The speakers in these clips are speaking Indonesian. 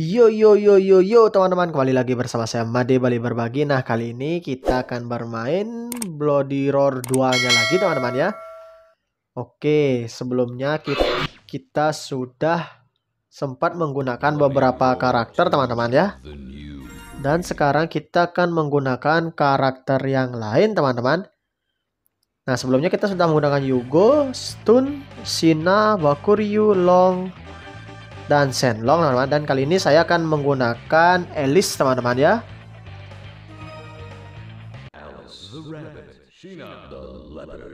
Yo yo yo yo yo teman-teman kembali lagi bersama saya Made Bali Berbagi. Nah kali ini kita akan bermain Bloody Roar 2 nya lagi teman-teman ya. Oke sebelumnya kita, kita sudah sempat menggunakan beberapa karakter teman-teman ya. Dan sekarang kita akan menggunakan karakter yang lain teman-teman. Nah sebelumnya kita sudah menggunakan Yugo, Stun, Sina, Bakuryu, Long, dan Shenlong teman-teman. Dan kali ini saya akan menggunakan Alice teman-teman ya.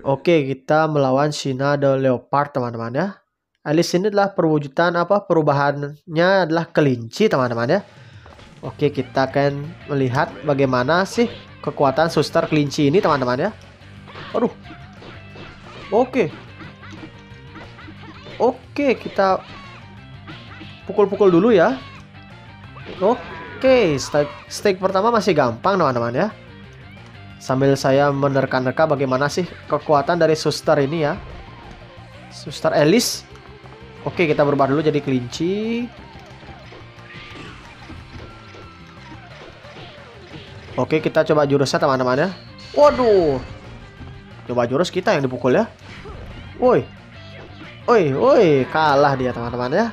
Oke kita melawan Shina the Leopard teman-teman ya. Alice ini adalah perwujudan apa? Perubahannya adalah kelinci teman-teman ya. Oke kita akan melihat bagaimana sih kekuatan suster kelinci ini teman-teman ya. Aduh. Oke. Oke kita pukul-pukul dulu ya. Oke, stake, stake pertama masih gampang teman-teman ya. Sambil saya menerka-nerka bagaimana sih kekuatan dari suster ini ya. Suster Alice. Oke, kita berubah dulu jadi kelinci. Oke, kita coba jurusnya teman-teman ya. Waduh. Coba jurus kita yang dipukul ya. Woi. Woi, woi, kalah dia teman-teman ya.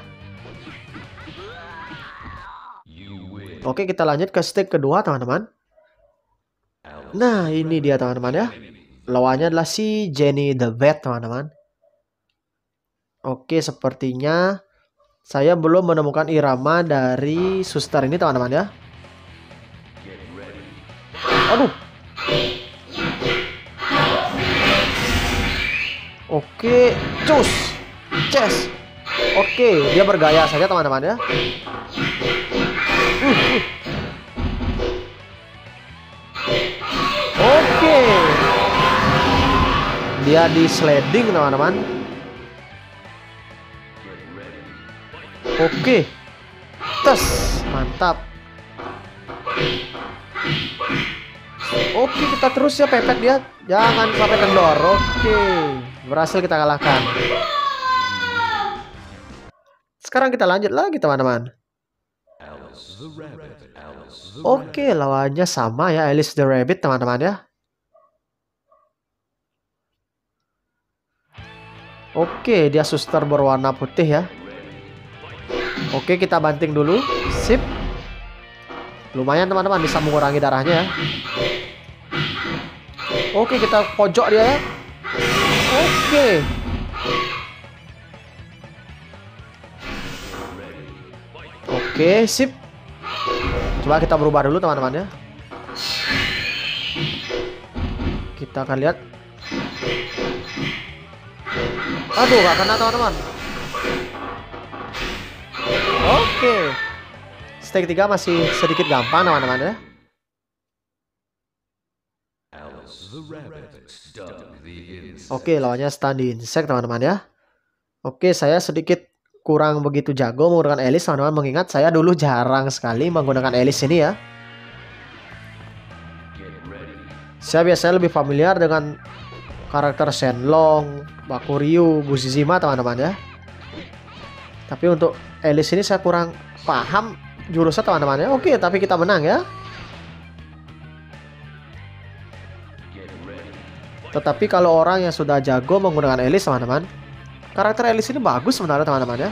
Oke, kita lanjut ke stake kedua, teman-teman. Nah, ini dia, teman-teman ya. Lawannya adalah si Jenny the Vet, teman-teman. Oke, sepertinya saya belum menemukan irama dari suster ini, teman-teman ya. Aduh. Oke, cus. Chess. Oke, dia bergaya saja, teman-teman ya. Oke. Dia di sliding teman-teman. Oke. Tes, mantap. Oke, kita terus ya pepet dia. Jangan sampai kendor. Oke. Berhasil kita kalahkan. Sekarang kita lanjut lagi teman-teman. Oke, lawannya sama ya Alice the Rabbit teman-teman ya. Oke, dia suster berwarna putih ya. Oke, kita banting dulu. Sip. Lumayan teman-teman bisa mengurangi darahnya ya. Oke, kita pojok dia ya. Oke. Oke, sip. Coba kita berubah dulu teman-teman ya. Kita akan lihat. Aduh, gak kena teman-teman. Oke. Stake 3 masih sedikit gampang teman-teman ya. Oke, lawannya stun di insect teman-teman ya. Oke, saya sedikit kurang begitu jago menggunakan Alice teman-teman mengingat saya dulu jarang sekali menggunakan Alice ini ya. Saya biasanya lebih familiar dengan karakter Shenlong, Bakuryu, Bushizima teman-teman ya. Tapi untuk Alice ini saya kurang paham jurusnya teman-teman ya. Oke, tapi kita menang ya. Tetapi kalau orang yang sudah jago menggunakan Alice teman-teman, Karakter Alice ini bagus sebenarnya teman-teman ya.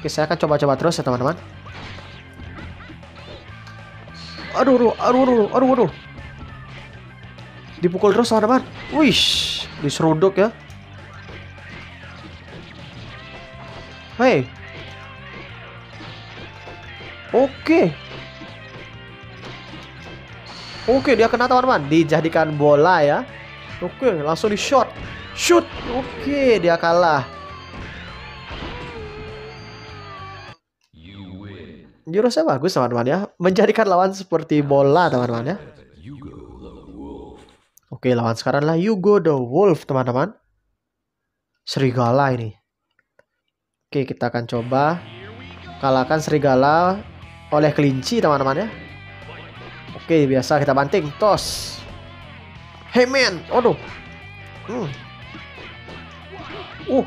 Oke, saya akan coba-coba terus ya teman-teman. Aduh, aduh, aduh, aduh, aduh, aduh. Dipukul terus teman-teman. Wish, diseruduk ya. Hei. Oke. Oke, dia kena teman-teman. Dijadikan bola ya. Oke, langsung di shot. Shoot. Oke, dia kalah. Jurusnya bagus teman-teman ya. Menjadikan lawan seperti bola teman-teman ya. Oke, lawan sekarang lah Yugo the Wolf teman-teman. Serigala ini. Oke, kita akan coba kalahkan serigala oleh kelinci teman-teman ya. Oke, biasa kita banting. Tos. Hey man. Waduh. Hmm. Uh,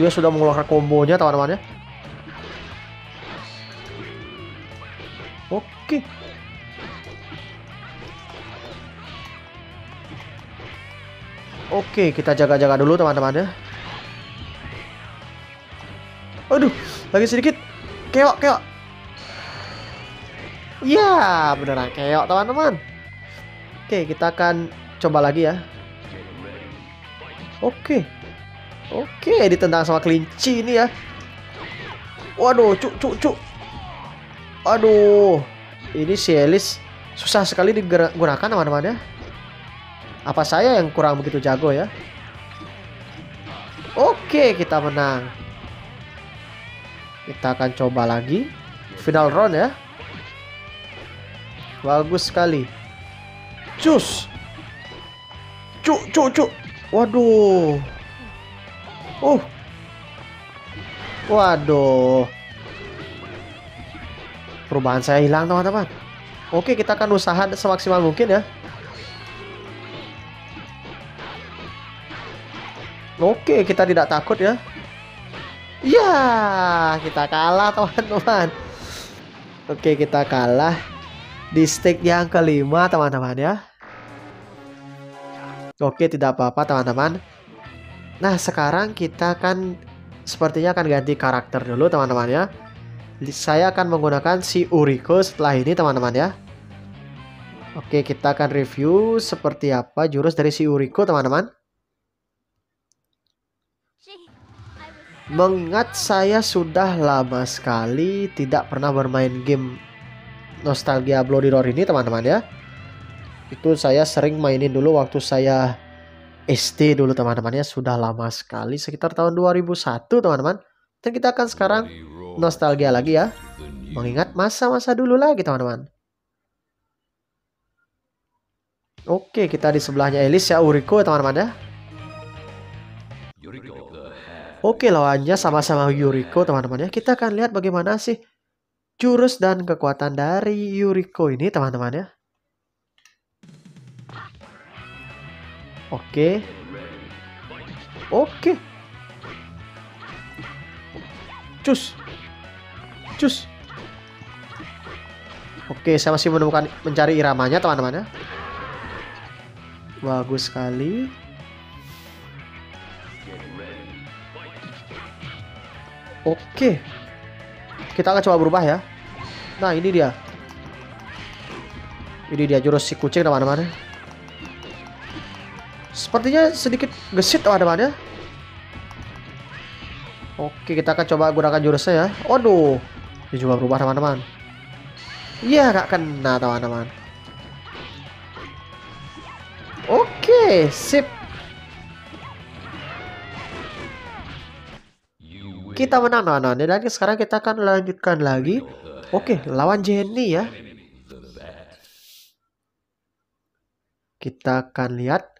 dia sudah mengeluarkan kombonya teman-teman ya. Oke. Oke, kita jaga-jaga dulu teman-teman ya. Aduh, lagi sedikit. Keok, keok. Ya, beneran keok teman-teman. Oke, kita akan coba lagi ya. Oke. Oke, ditendang sama kelinci ini ya. Waduh, cuk, cuk, cuk. Aduh, ini si Elis susah sekali digunakan teman-teman ya. Apa saya yang kurang begitu jago ya? Oke, kita menang. Kita akan coba lagi. Final round ya. Bagus sekali. Cus. Cuk, cuk, cuk. Waduh. Uh. Waduh. Perubahan saya hilang teman-teman. Oke, kita akan usaha semaksimal mungkin ya. Oke, kita tidak takut ya. Ya, kita kalah teman-teman. Oke, kita kalah di stake yang kelima teman-teman ya. Oke, tidak apa-apa teman-teman. Nah, sekarang kita akan sepertinya akan ganti karakter dulu teman-teman ya. Saya akan menggunakan si Uriko setelah ini teman-teman ya. Oke, kita akan review seperti apa jurus dari si Uriko teman-teman. Mengingat saya sudah lama sekali tidak pernah bermain game Nostalgia Bloody Roar ini teman-teman ya. Itu saya sering mainin dulu waktu saya SD dulu teman-teman ya. Sudah lama sekali sekitar tahun 2001 teman-teman. Dan kita akan sekarang nostalgia lagi ya. Mengingat masa-masa dulu lagi teman-teman. Oke kita di sebelahnya Elis ya Uriko teman-teman ya. Oke lawannya sama-sama Yuriko teman-teman ya. Kita akan lihat bagaimana sih jurus dan kekuatan dari Yuriko ini teman-teman ya. Oke. Oke. Cus. Cus. Oke, saya masih menemukan mencari iramanya teman-teman ya. Bagus sekali. Oke. Kita akan coba berubah ya. Nah, ini dia. Ini dia jurus si kucing teman-teman. Sepertinya sedikit gesit teman-teman ya. Oke, kita akan coba gunakan jurusnya ya. Waduh. Ini juga berubah teman-teman. Iya, gak kena teman-teman. Oke, sip. Kita menang teman-teman. Dan sekarang kita akan lanjutkan lagi. Oke, lawan Jenny ya. Kita akan lihat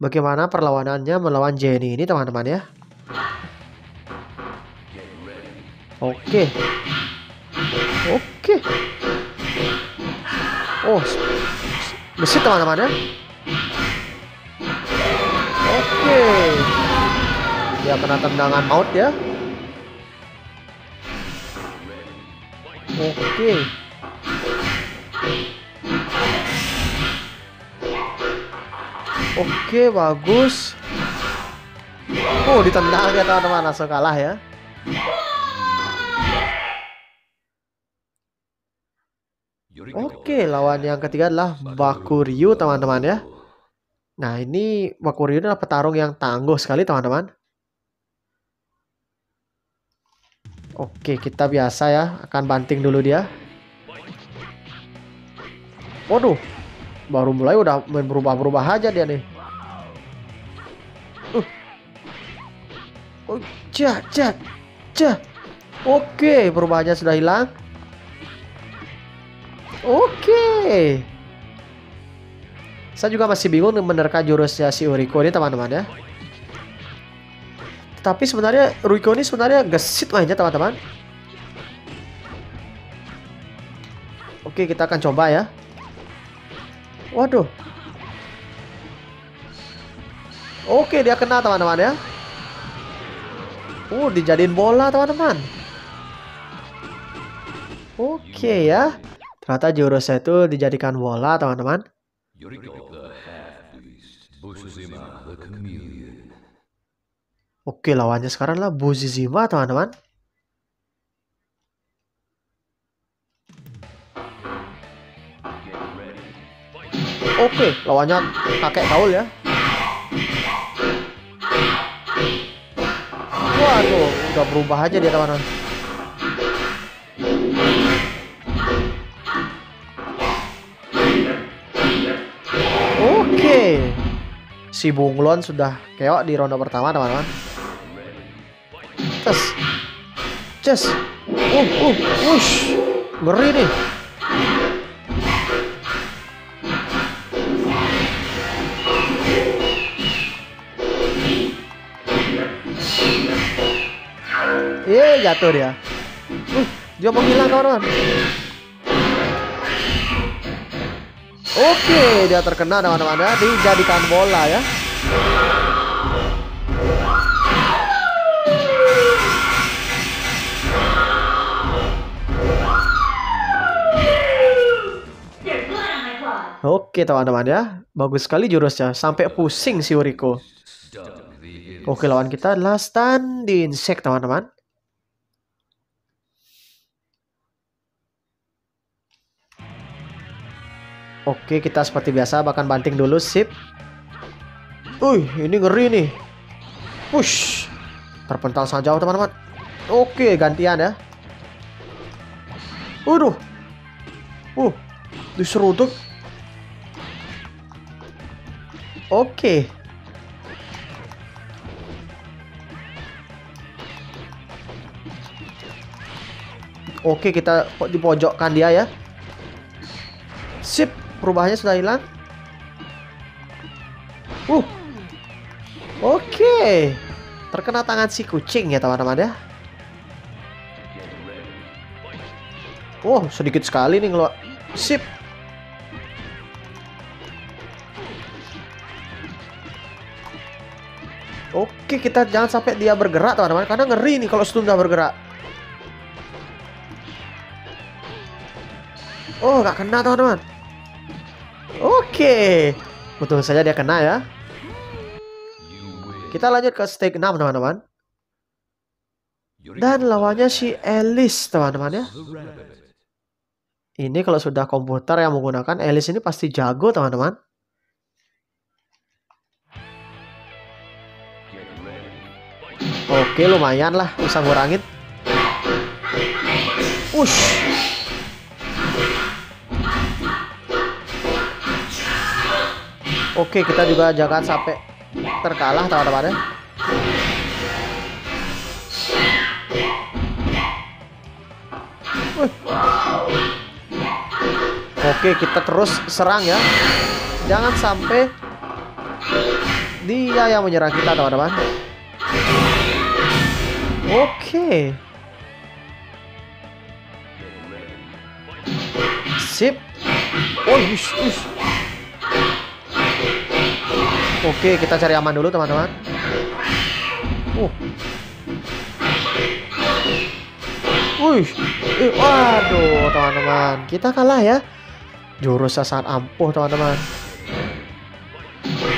bagaimana perlawanannya melawan Jenny ini teman-teman ya. Oke. Oke. Oh, besi teman-teman ya. Oke. Dia kena tendangan maut ya. Oke. Oke, bagus. Oh, ditendang ya teman-teman, langsung kalah ya. Oke, lawan yang ketiga adalah Bakuryu teman-teman ya. Nah, ini Bakuryu adalah petarung yang tangguh sekali teman-teman. Oke, kita biasa ya, akan banting dulu dia. Waduh, baru mulai udah main berubah-berubah aja dia nih. Uh. Oh, cah, cah, cah. Oke, perubahannya sudah hilang. Oke. Saya juga masih bingung menerka jurusnya si Uriko ini teman-teman ya. Tapi sebenarnya Uriko ini sebenarnya gesit mainnya teman-teman. Oke kita akan coba ya. Waduh. Oke dia kena teman-teman ya. Uh dijadiin bola teman-teman. Oke ya. Ternyata jurusnya itu dijadikan bola, teman-teman. Oke, lawannya sekarang lah Buzizima, teman-teman. Oke, lawannya kakek Kaul ya. Waduh, udah berubah aja dia teman-teman. Oke. Si Bunglon sudah keok di ronde pertama teman-teman. Cus. Cus. Uh, uh, wush. Ngeri nih. Jatuh dia. Uh, dia menghilang kawan-kawan. Oke, dia terkena teman-teman ya, dijadikan bola ya. Oke teman-teman ya, bagus sekali jurusnya, sampai pusing si Uriko. Oke lawan kita adalah Stan di Insect teman-teman. Oke, kita seperti biasa bahkan banting dulu, sip. Wih, ini ngeri nih. Push. Terpental sangat jauh, teman-teman. Oke, gantian ya. Waduh. Uh, diseruduk. Oke. Oke, kita dipojokkan dia ya. Sip perubahannya sudah hilang. Uh. Oke. Okay. Terkena tangan si kucing ya teman-teman ya. Oh, sedikit sekali nih ngeluar. Sip. Oke, kita jangan sampai dia bergerak teman-teman karena ngeri nih kalau sudah bergerak. Oh, nggak kena teman-teman. Oke. Betul saja dia kena ya. Kita lanjut ke stake 6 teman-teman. Dan lawannya si Alice teman-teman ya. Ini kalau sudah komputer yang menggunakan Alice ini pasti jago teman-teman. Oke lumayan lah bisa ngurangin. Ush. Oke, kita juga jangan sampai terkalah teman-teman ya. Oke, kita terus serang ya. Jangan sampai dia yang menyerang kita, teman-teman. Oke. Sip. Oh, ush, ush. Oke, kita cari aman dulu teman-teman. Uh. Wih, eh, waduh teman-teman, kita kalah ya. Jurusnya sangat ampuh teman-teman.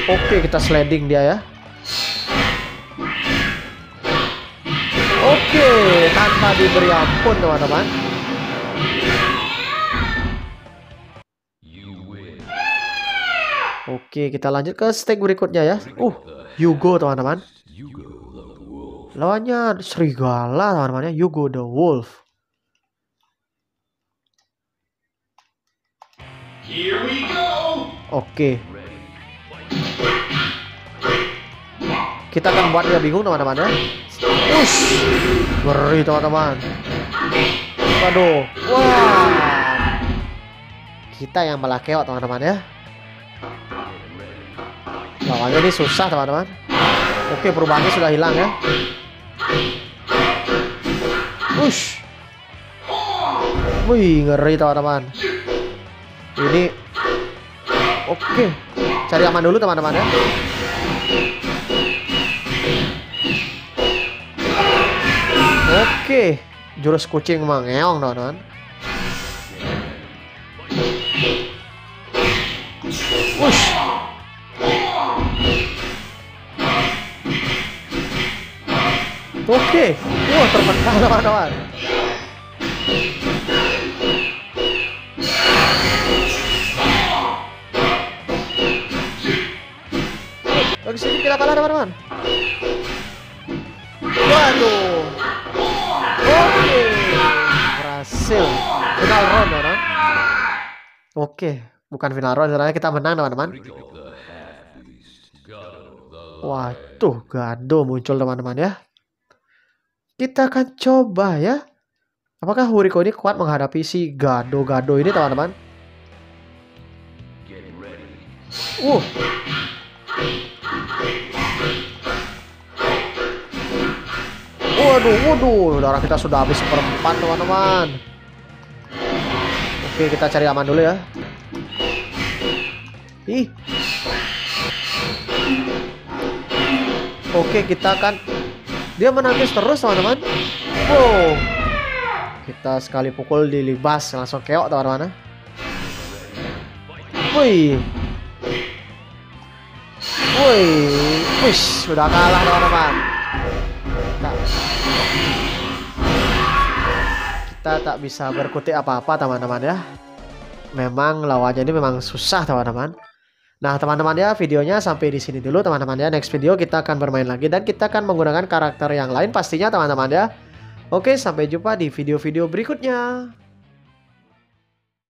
Oke, kita sliding dia ya. Oke, tanpa diberi ampun teman-teman. Oke, kita lanjut ke stake berikutnya ya. Uh, Yugo teman-teman. Lawannya serigala teman-teman ya. Yugo the Wolf. Here we go. Oke. Kita akan buat dia bingung teman-teman ya. Ush, ngeri teman-teman. Waduh, wah. Kita yang malah keok teman-teman ya. Lawannya ini susah teman-teman. Oke perubahannya sudah hilang ya. Ush. Wih ngeri teman-teman. Ini. Oke. Cari aman dulu teman-teman ya. Oke. Jurus kucing mengeong teman-teman. Ush. Oke, wah terpecah teman-teman. Bagi sini kita kalah teman-teman. Waduh. Oke, berhasil. Final round teman-teman. Oke, bukan final round, sebenarnya kita menang teman-teman. Wah, tuh Gado muncul teman-teman ya. Kita akan coba ya. Apakah Huriko ini kuat menghadapi si Gado-Gado ini teman-teman? Uh. Waduh, waduh, darah kita sudah habis seperempat teman-teman. Oke, kita cari aman dulu ya. Ih. Oke, kita akan dia menangis terus teman-teman. Wow. Kita sekali pukul dilibas langsung keok teman-teman. Wih. Wih, wish, sudah kalah teman-teman. Kita, kita tak bisa berkutik apa-apa teman-teman ya. Memang lawannya ini memang susah teman-teman. Nah teman-teman ya videonya sampai di sini dulu teman-teman ya. Next video kita akan bermain lagi dan kita akan menggunakan karakter yang lain pastinya teman-teman ya. Oke sampai jumpa di video-video berikutnya.